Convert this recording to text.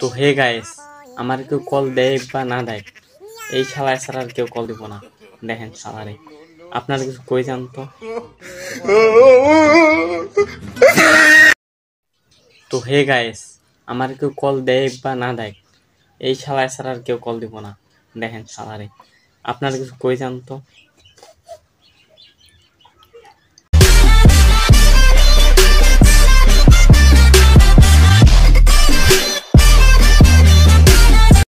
তো hey guys আমার কেউ কল দেয় বা না দেয়, এই শালায় ছাড়া আর কেউ কল দিব না। দেখেন শালারে, আপনার কিছু কই যান তো? তো হে গাইস আমার কেউ কল দেয় বা না দেয়, এই শালায় ছাড়া আর কেউ কল দিব না। দেখেন শালারে, আপনার কিছু কই যান তো?